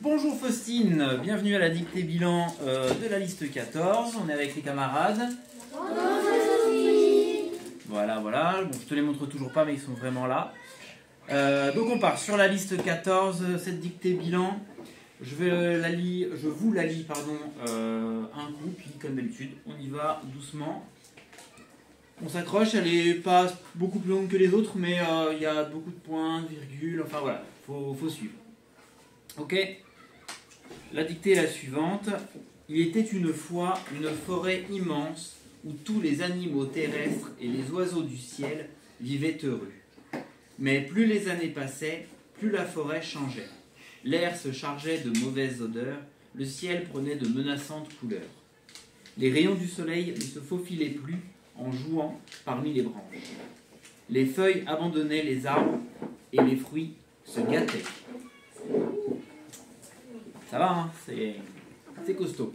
Bonjour Faustine, bienvenue à la dictée bilan euh, de la liste 14. On est avec les camarades. Voilà, voilà. Bon, je te les montre toujours pas, mais ils sont vraiment là. Euh, donc on part sur la liste 14, cette dictée bilan. Je, vais la lire, je vous la lis pardon, euh, un coup, puis comme d'habitude, on y va doucement. On s'accroche, elle est pas beaucoup plus longue que les autres, mais euh, il y a beaucoup de points, virgules, enfin voilà, faut, faut suivre. Ok? La dictée est la suivante. Il était une fois une forêt immense où tous les animaux terrestres et les oiseaux du ciel vivaient heureux. Mais plus les années passaient, plus la forêt changeait. L'air se chargeait de mauvaises odeurs, le ciel prenait de menaçantes couleurs. Les rayons du soleil ne se faufilaient plus en jouant parmi les branches. Les feuilles abandonnaient les arbres et les fruits se gâtaient. Ça va, hein c'est costaud.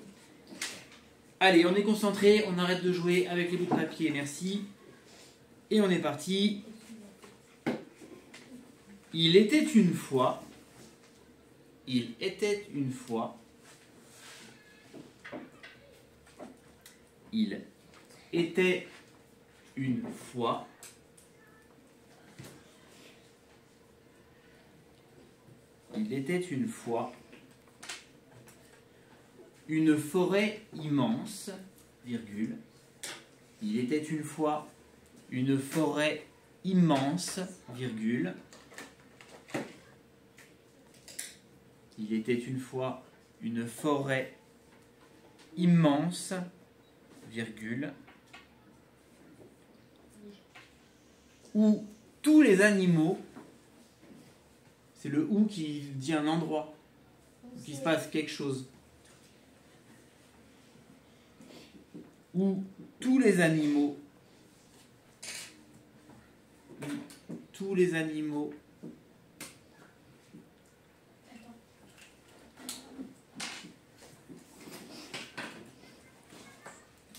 Allez, on est concentré, on arrête de jouer avec les bouts de papier, merci. Et on est parti. Il était une fois, il était une fois, il était une fois, il était une fois une forêt immense, virgule, il était une fois une forêt immense, virgule, il était une fois une forêt immense, virgule, où tous les animaux, c'est le où qui dit un endroit, où il se passe quelque chose. Où tous les animaux, tous les animaux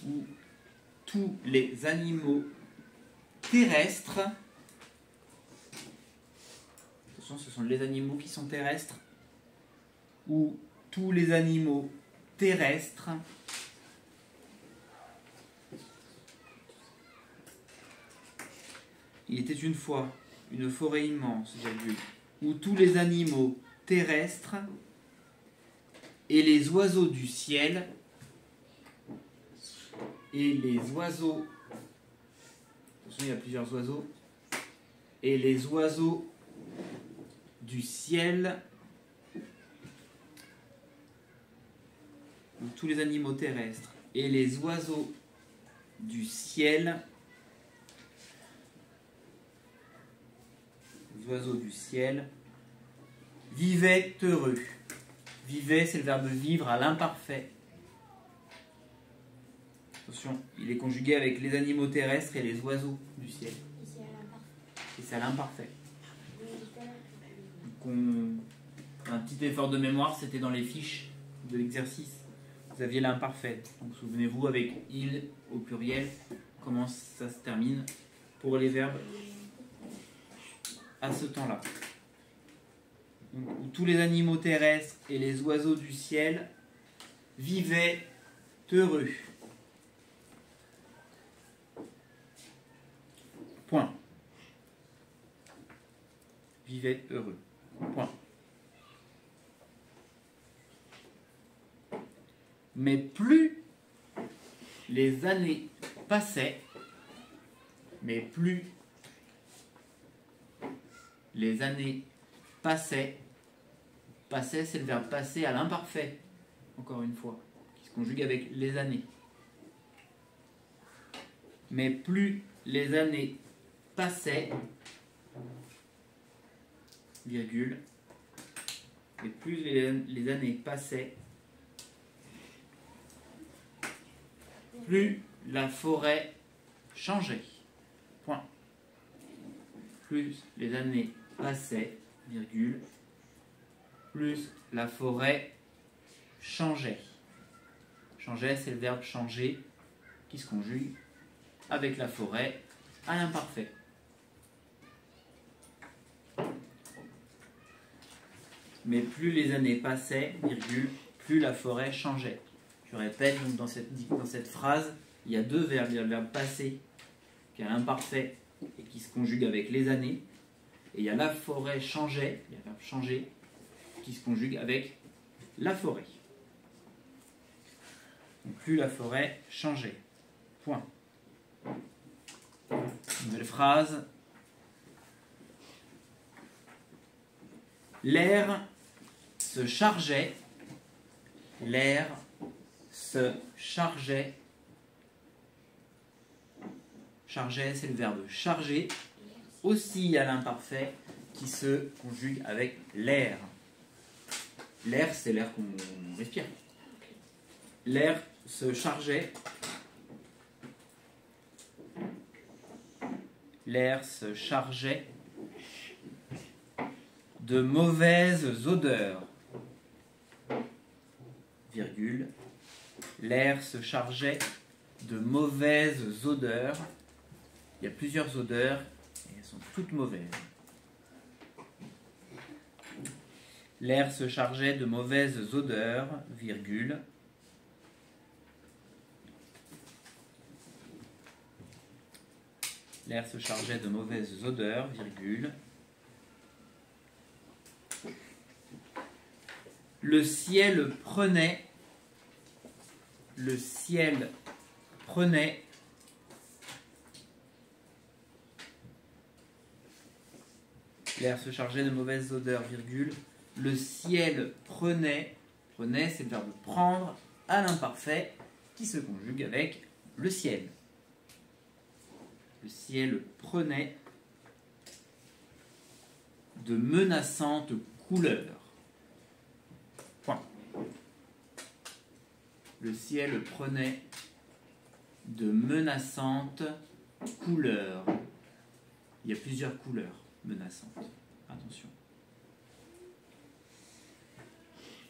où tous les animaux terrestres, attention, ce sont les animaux qui sont terrestres, ou tous les animaux terrestres Il était une fois une forêt immense, virgule, où tous les animaux terrestres et les oiseaux du ciel et les oiseaux. Attention, il y a plusieurs oiseaux. Et les oiseaux du ciel. ou Tous les animaux terrestres. Et les oiseaux du ciel. Les oiseaux du ciel vivaient heureux. Vivaient, c'est le verbe vivre à l'imparfait. Attention, il est conjugué avec les animaux terrestres et les oiseaux du ciel. Et c'est à l'imparfait. Un petit effort de mémoire, c'était dans les fiches de l'exercice. Vous aviez l'imparfait. Donc souvenez-vous avec il au pluriel, comment ça se termine pour les verbes à ce temps-là. Où tous les animaux terrestres et les oiseaux du ciel vivaient heureux. Point. Vivait heureux. Point. Mais plus les années passaient, mais plus les années passaient, passaient c'est le verbe passer à l'imparfait, encore une fois, qui se conjugue avec les années. Mais plus les années passaient, virgule, et plus les, années passaient, plus la forêt changeait. Point. Plus les années passaient, virgule, plus la forêt changeait. Changeait, c'est le verbe changer qui se conjugue avec la forêt à l'imparfait. mais plus les années passaient, virgule, plus la forêt changeait. Je répète, donc dans cette, dans cette phrase, il y a deux verbes. Il y a le verbe passé, qui est imparfait et qui se conjugue avec les années. Et il y a la forêt changeait, il y a le verbe changer, qui se conjugue avec la forêt. Donc plus la forêt changeait. Point. Nouvelle phrase. L'air se chargeait. L'air se chargeait. Chargeait, c'est le verbe charger. Aussi à l'imparfait qui se conjugue avec l'air. L'air, c'est l'air qu'on respire. L'air se chargeait. L'air se chargeait de mauvaises odeurs. Virgule. L'air se chargeait de mauvaises odeurs. Il y a plusieurs odeurs elles sont toutes mauvaises. L'air se chargeait de mauvaises odeurs, virgule. L'air se chargeait de mauvaises odeurs, virgule. Le ciel prenait, le ciel prenait L'air se chargeait de mauvaises odeurs, virgule. Le ciel prenait, prenait, c'est le verbe prendre à l'imparfait qui se conjugue avec le ciel. Le ciel prenait de menaçantes couleurs. Point. Le ciel prenait de menaçantes couleurs. Il y a plusieurs couleurs menaçantes. Attention.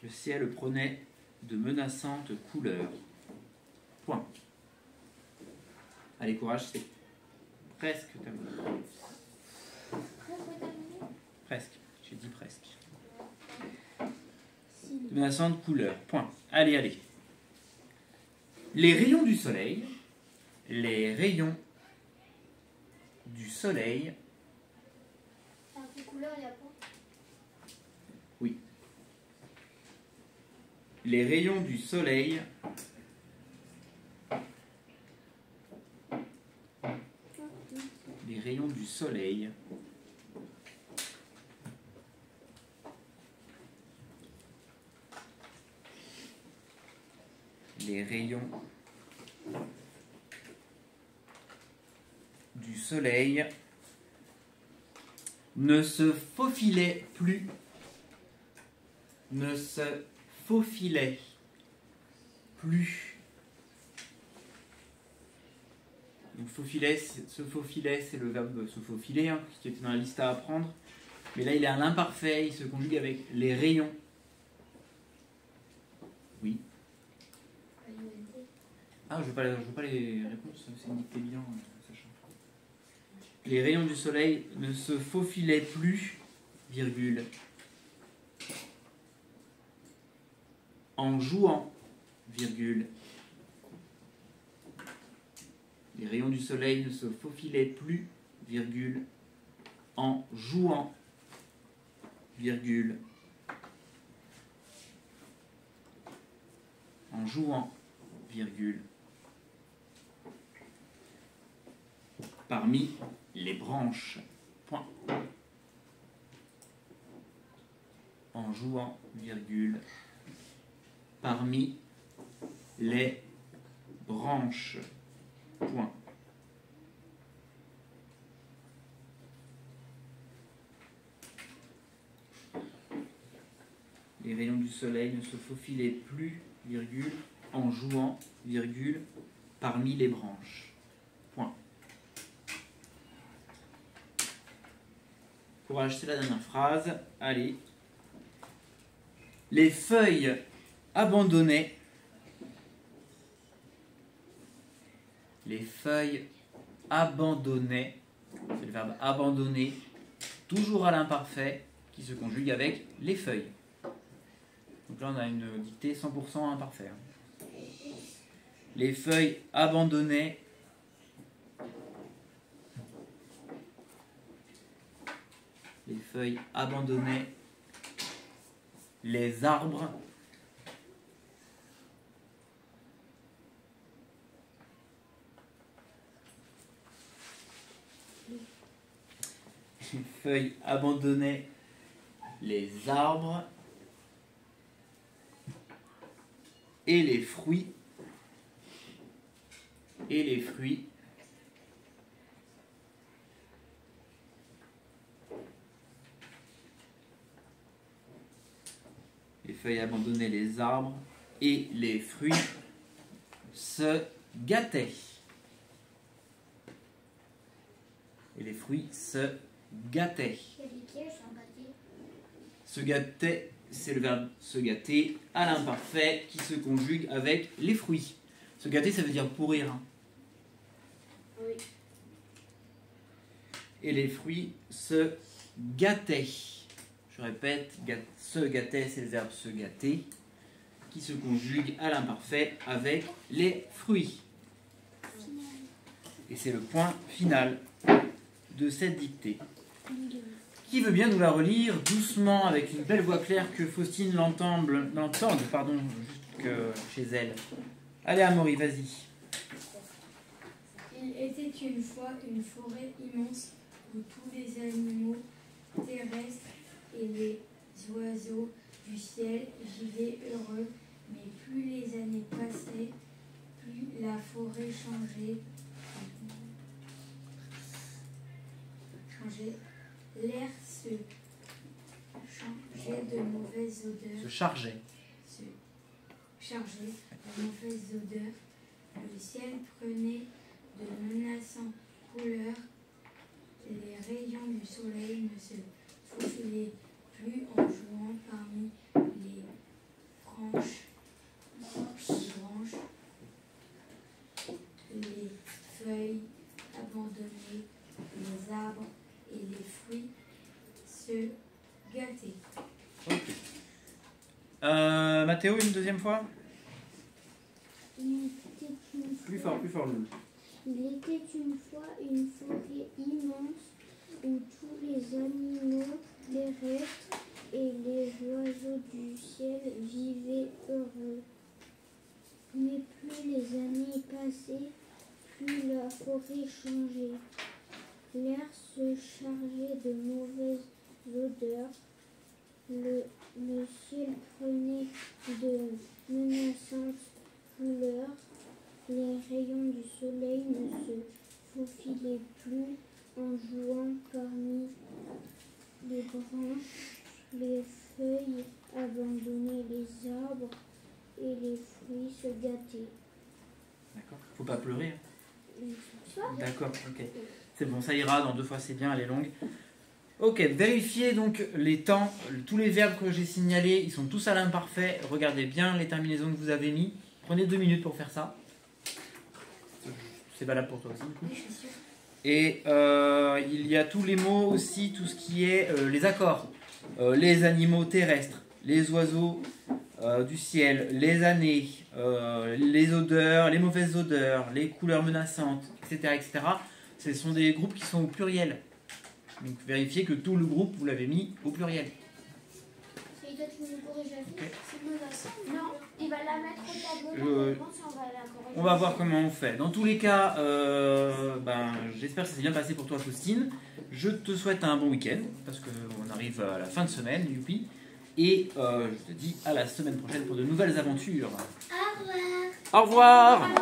Le ciel prenait de menaçantes couleurs. Point. Allez, courage, c'est presque terminé. Presque. J'ai dit presque. De menaçantes couleurs. Point. Allez, allez. Les rayons du soleil. Les rayons du soleil oui. Les rayons du soleil les rayons du soleil les rayons du soleil ne se faufilait plus, ne se faufilait plus. Donc faufilet, se faufilet, c'est le verbe se faufiler, hein, qui était dans la liste à apprendre. Mais là, il est à l'imparfait, il se conjugue avec les rayons. Oui. Ah, je ne veux, veux, pas les réponses, c'est une dictée bilan les rayons du soleil ne se faufilaient plus, virgule, en jouant, virgule. Les rayons du soleil ne se faufilaient plus, virgule, en jouant, virgule. En jouant, virgule. Parmi les branches. Point. En jouant, virgule, parmi les branches. Point. Les rayons du soleil ne se faufilaient plus, virgule, en jouant, virgule, parmi les branches. C'est la dernière phrase. Allez. Les feuilles abandonnées. Les feuilles abandonnées. C'est le verbe abandonner, toujours à l'imparfait, qui se conjugue avec les feuilles. Donc là, on a une dictée 100% imparfaite. hein. Les feuilles abandonnées. Les feuilles abandonnées. Les arbres. Les feuilles abandonnées. Les arbres. Et les fruits. Et les fruits. Feuilles abandonnées, les arbres et les fruits se gâtaient. Et les fruits se gâtaient. Se gâter, c'est le verbe se gâter à l'imparfait qui se conjugue avec les fruits. Se gâter, ça veut dire pourrir. Oui. Et les fruits se gâtaient. Je répète, se gâter, c'est le verbe se gâter qui se conjugue à l'imparfait avec les fruits. Et c'est le point final de cette dictée. Qui veut bien nous la relire doucement avec une belle voix claire que Faustine l'entende, pardon, jusque chez elle. Allez Amaury, vas-y. Il était une fois une forêt immense les animaux terrestres et les oiseaux du ciel vivaient heureux, mais plus les années passaient, plus la forêt changeait. changeait. L'air se changeait de mauvaises odeurs. Se chargeait. se chargeait de mauvaises odeurs. Le ciel prenait de menaçantes couleurs. Les rayons du soleil ne se faufilaient plus en jouant parmi les branches. branches. Les feuilles abandonnées, les arbres et les fruits se gâtaient. Mathéo, une deuxième fois Il était une Plus fois- fort, plus fort. Il était une fois une forêt immense où tous les animaux terrestres et les oiseaux du ciel vivaient heureux. Mais plus les années passaient, plus la forêt changeait. L'air se chargeait de mauvaises odeurs. Le, le ciel prenait de menaçantes couleurs. Les rayons du soleil ne se faufilaient plus en jouant parmi les branches, les feuilles abandonnaient les arbres et les fruits se gâtaient. D'accord. Faut pas pleurer. hein. Ça, D'accord, ok. C'est bon, ça ira, dans deux fois c'est bien, elle est longue. Ok, vérifiez donc les temps, tous les verbes que j'ai signalés, ils sont tous à l'imparfait. Regardez bien les terminaisons que vous avez mis. Prenez deux minutes pour faire ça. C'est valable pour toi aussi. Et euh, il y a tous les mots aussi, tout ce qui est euh, les accords. Euh, les animaux terrestres, les oiseaux euh, du ciel, les années, euh, les odeurs, les mauvaises odeurs, les couleurs menaçantes, etc. etc. Ce sont des groupes qui sont au pluriel. Donc vérifiez que tout le groupe, vous l'avez mis au pluriel. Et toi, tu me corriges la Ok. C'est menaçant. Non, il va la mettre au tableau. Si on va. On va voir comment on fait. Dans tous les cas, euh, ben, j'espère que ça s'est bien passé pour toi, Faustine. Je te souhaite un bon week-end, parce qu'on arrive à la fin de semaine, youpi. Et euh, je te dis à la semaine prochaine pour de nouvelles aventures. Au revoir. Au revoir Au revoir.